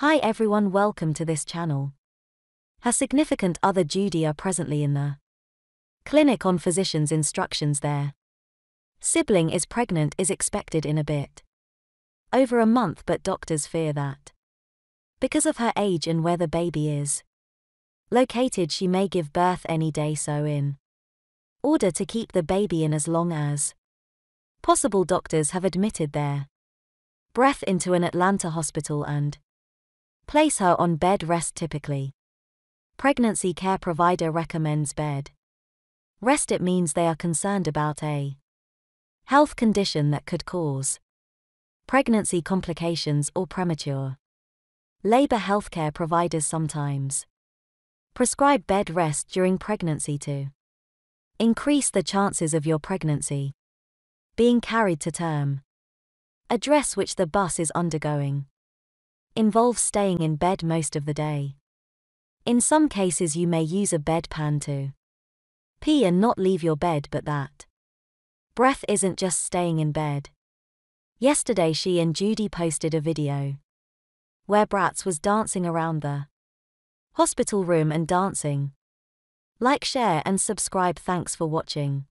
Hi everyone, welcome to this channel. Her significant other Judy are presently in the clinic on physician's instructions there. Sibling is pregnant is expected in a bit. Over a month, but doctors fear that. Because of her age and where the baby is located, she may give birth any day, so in order to keep the baby in as long as possible, doctors have admitted Da Brat into an Atlanta hospital and place her on bed rest typically. Pregnancy care provider recommends bed rest. It means they are concerned about a health condition that could cause pregnancy complications or premature labor. Healthcare providers sometimes prescribe bed rest during pregnancy to increase the chances of your pregnancy being carried to term. address which the bus is undergoing involves staying in bed most of the day. In some cases, you may use a bedpan to pee and not leave your bed, but Da Brat isn't just staying in bed. Yesterday, she and Judy posted a video where Bratz was dancing around the hospital room and dancing. Like, share, and subscribe. Thanks for watching.